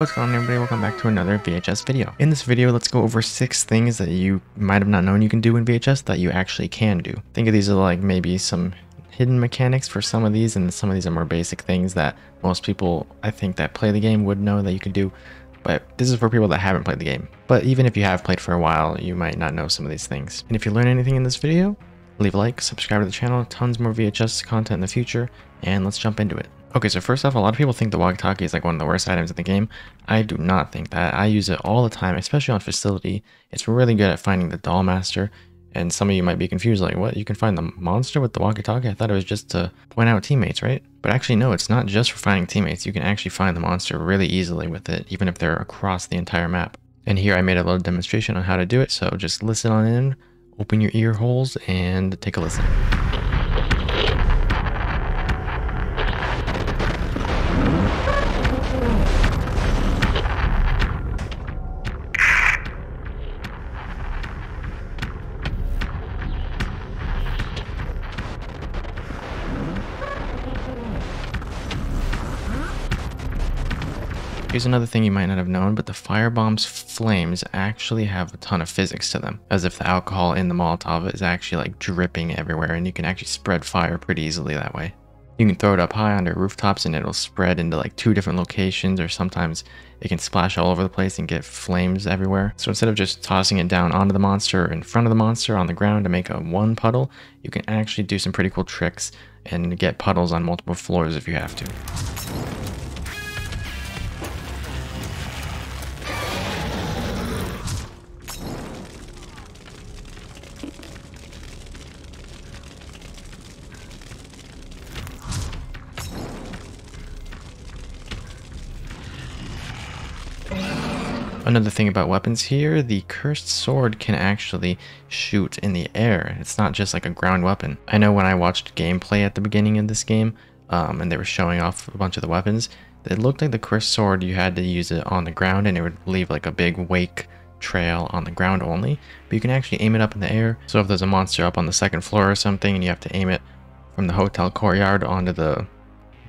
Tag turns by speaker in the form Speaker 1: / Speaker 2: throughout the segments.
Speaker 1: What's going on everybody, welcome back to another VHS video. In this video, let's go over six things that you might have not known you can do in VHS that you actually can do. Think of these as like maybe some hidden mechanics for some of these, and some of these are more basic things that most people, I think, that play the game would know that you can do. But this is for people that haven't played the game. But even if you have played for a while, you might not know some of these things. And if you learn anything in this video, leave a like, subscribe to the channel, tons more VHS content in the future, and let's jump into it. Okay, so first off, a lot of people think the walkie-talkie is like one of the worst items in the game. I do not think that. I use it all the time, especially on facility. It's really good at finding the doll master. And some of you might be confused, like, what? You can find the monster with the walkie-talkie? I thought it was just to point out teammates, right? But actually, no, it's not just for finding teammates. You can actually find the monster really easily with it, even if they're across the entire map. And here I made a little demonstration on how to do it, so just listen on in, open your ear holes, and take a listen. Here's another thing you might not have known, but the firebomb's flames actually have a ton of physics to them, as if the alcohol in the Molotov is actually like dripping everywhere and you can actually spread fire pretty easily that way. You can throw it up high under rooftops and it'll spread into like two different locations or sometimes it can splash all over the place and get flames everywhere. So instead of just tossing it down onto the monster or in front of the monster on the ground to make a one puddle, you can actually do some pretty cool tricks and get puddles on multiple floors if you have to. Another thing about weapons here, the cursed sword can actually shoot in the air. It's not just like a ground weapon. I know when I watched gameplay at the beginning of this game, um, and they were showing off a bunch of the weapons, it looked like the cursed sword, you had to use it on the ground and it would leave like a big wake trail on the ground only, but you can actually aim it up in the air. So if there's a monster up on the second floor or something and you have to aim it from the hotel courtyard onto the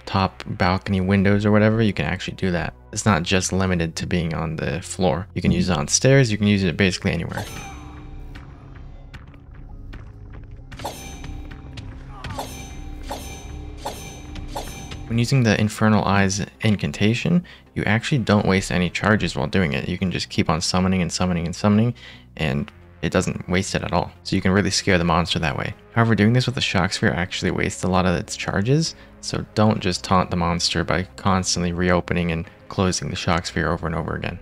Speaker 1: top balcony windows or whatever, you can actually do that. It's not just limited to being on the floor. You can mm-hmm. use it on stairs, you can use it basically anywhere. When using the Infernal Eyes incantation, you actually don't waste any charges while doing it. You can just keep on summoning and summoning and summoning, and it doesn't waste it at all. So you can really scare the monster that way. However, doing this with the shock sphere actually wastes a lot of its charges, so don't just taunt the monster by constantly reopening and closing the shock sphere over and over again.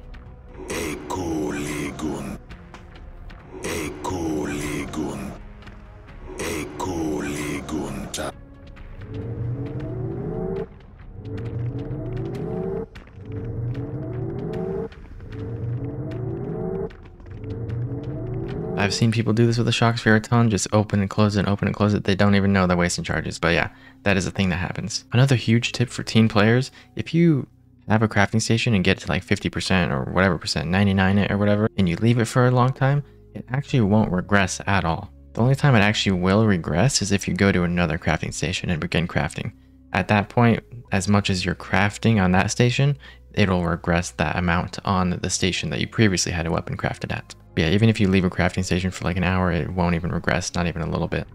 Speaker 1: I've seen people do this with a shock sphere a ton, just open and close it, open and close it. They don't even know they're wasting charges. But yeah, that is a thing that happens. Another huge tip for teen players, if you have a crafting station and get to like 50% or whatever percent, 99 it or whatever, and you leave it for a long time, it actually won't regress at all. The only time it actually will regress is if you go to another crafting station and begin crafting. At that point, as much as you're crafting on that station, it'll regress that amount on the station that you previously had a weapon crafted at. But yeah, even if you leave a crafting station for like an hour, it won't even regress, not even a little bit.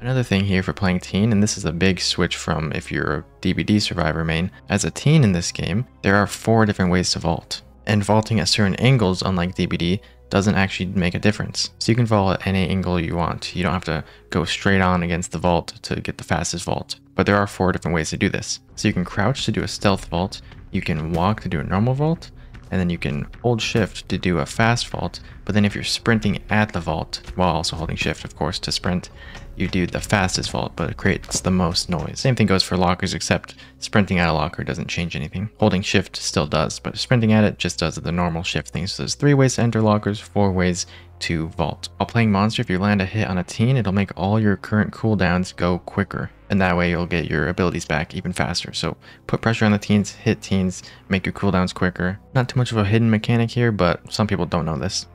Speaker 1: Another thing here for playing teen, and this is a big switch from if you're a DBD survivor main, as a teen in this game, there are four different ways to vault. And vaulting at certain angles, unlike DBD, doesn't actually make a difference. So you can vault at any angle you want. You don't have to go straight on against the vault to get the fastest vault. But there are four different ways to do this. So you can crouch to do a stealth vault, you can walk to do a normal vault, and then you can hold shift to do a fast vault. But then if you're sprinting at the vault, while also holding shift, of course, to sprint, you do the fastest vault, but it creates the most noise. Same thing goes for lockers, except sprinting at a locker doesn't change anything. Holding shift still does, but sprinting at it just does the normal shift thing. So there's three ways to enter lockers, four ways to vault. While playing monster, if you land a hit on a teen, it'll make all your current cooldowns go quicker and that way you'll get your abilities back even faster. So put pressure on the teens, hit teens, make your cooldowns quicker. Not too much of a hidden mechanic here, but some people don't know this.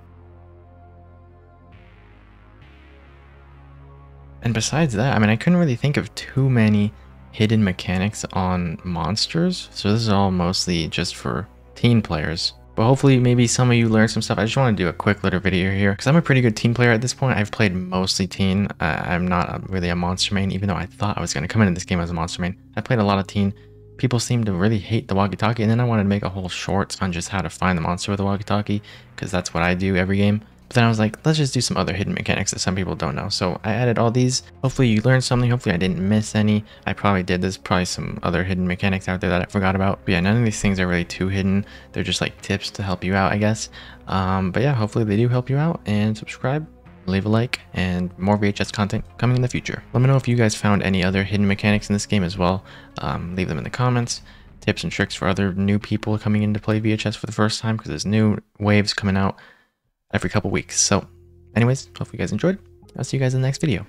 Speaker 1: And besides that, I mean, I couldn't really think of too many hidden mechanics on monsters, so this is all mostly just for teen players. But hopefully maybe some of you learned some stuff. I just want to do a quick little video here because I'm a pretty good teen player at this point. I've played mostly teen. Uh, I'm not really a monster main, even though I thought I was going to come into this game as a monster main. I played a lot of teen. People seem to really hate the walkie-talkie and then I wanted to make a whole short on just how to find the monster with the walkie-talkie because that's what I do every game. But then I was like, let's just do some other hidden mechanics that some people don't know. So I added all these. Hopefully you learned something. Hopefully I didn't miss any. I probably did. There's probably some other hidden mechanics out there that I forgot about. But yeah, none of these things are really too hidden. They're just like tips to help you out, I guess. Um, but yeah, hopefully they do help you out and subscribe leave a like, and more VHS content coming in the future. Let me know if you guys found any other hidden mechanics in this game as well. Um, leave them in the comments. Tips and tricks for other new people coming in to play VHS for the first time because there's new waves coming out every couple weeks. So Anyways, hope you guys enjoyed. I'll see you guys in the next video.